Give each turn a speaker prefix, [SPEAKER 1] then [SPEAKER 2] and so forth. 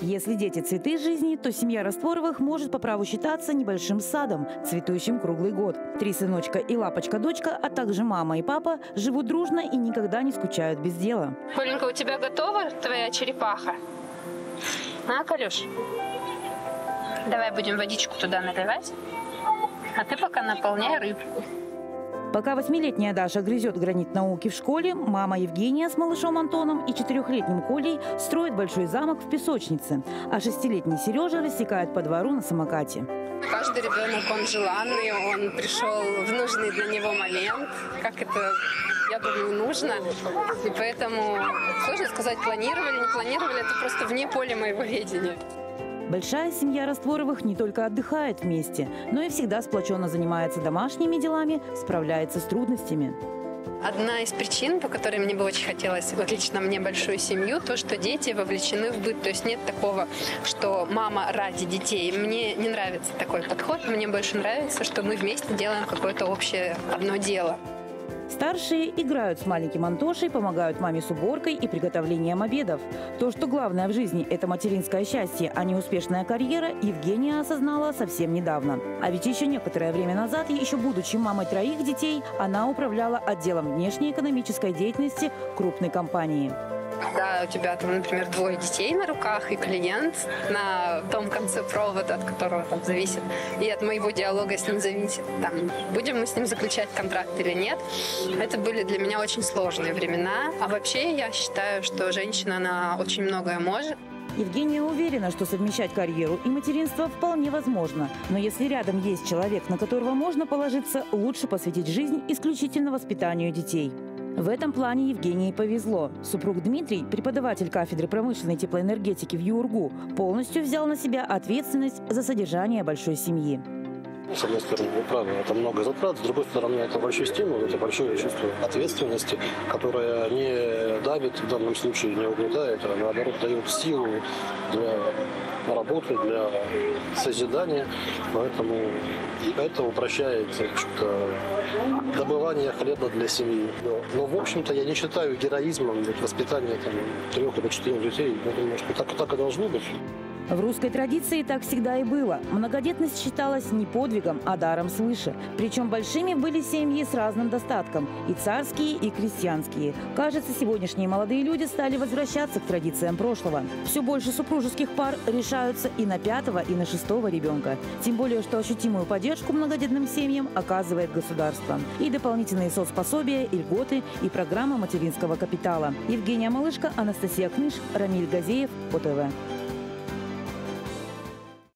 [SPEAKER 1] Если дети – цветы жизни, то семья Растворовых может по праву считаться небольшим садом, цветущим круглый год. Три сыночка и лапочка-дочка, а также мама и папа живут дружно и никогда не скучают без дела.
[SPEAKER 2] Коленька, у тебя готова твоя черепаха? А, Калюш? Давай будем водичку туда наливать. А ты пока наполняй рыбку.
[SPEAKER 1] Пока восьмилетняя Даша грызет гранит науки в школе, мама Евгения с малышом Антоном и четырехлетним Колей строит большой замок в песочнице, а шестилетний Сережа рассекает по двору на самокате.
[SPEAKER 2] Каждый ребенок, он желанный, он пришел в нужный для него момент, как это, я думаю, нужно. И поэтому сложно сказать, планировали, не планировали, это просто вне поля моего видения.
[SPEAKER 1] Большая семья Растворовых не только отдыхает вместе, но и всегда сплоченно занимается домашними делами, справляется с трудностями.
[SPEAKER 2] Одна из причин, по которой мне бы очень хотелось, вот лично мне, большую семью, то, что дети вовлечены в быт. То есть нет такого, что мама ради детей. Мне не нравится такой подход. Мне больше нравится, что мы вместе делаем какое-то общее одно дело.
[SPEAKER 1] Старшие играют с маленьким Антошей, помогают маме с уборкой и приготовлением обедов. То, что главное в жизни – это материнское счастье, а не успешная карьера, Евгения осознала совсем недавно. А ведь еще некоторое время назад, еще будучи мамой троих детей, она управляла отделом внешней экономической деятельности крупной компании.
[SPEAKER 2] Когда у тебя, там, например, двое детей на руках и клиент на том конце провода, от которого там зависит, и от моего диалога с ним зависит, там, будем мы с ним заключать контракт или нет, это были для меня очень сложные времена. А вообще я считаю, что женщина, она очень многое может.
[SPEAKER 1] Евгения уверена, что совмещать карьеру и материнство вполне возможно. Но если рядом есть человек, на которого можно положиться, лучше посвятить жизнь исключительно воспитанию детей. В этом плане Евгении повезло. Супруг Дмитрий, преподаватель кафедры промышленной теплоэнергетики в ЮРГУ, полностью взял на себя ответственность за содержание большой семьи.
[SPEAKER 3] С одной стороны, вы правы, это много затрат, с другой стороны, это большой стимул, это большое чувство ответственности, которое не давит, в данном случае не угнетает, а наоборот дает силу для работы, для созидания. Поэтому это упрощает добывание хлеба для семьи. Но, но, в общем-то, я не считаю героизмом воспитание там, трех или четырех детей. Я думаю, что так, так и должно быть.
[SPEAKER 1] В русской традиции так всегда и было. Многодетность считалась не подвигом, а даром свыше. Причем большими были семьи с разным достатком – и царские, и крестьянские. Кажется, сегодняшние молодые люди стали возвращаться к традициям прошлого. Все больше супружеских пар решаются и на пятого, и на шестого ребенка. Тем более, что ощутимую поддержку многодетным семьям оказывает государство. И дополнительные соцпособия, и льготы, и программа материнского капитала. Евгения Малышка, Анастасия Кныш, Рамиль Газеев, ОТВ.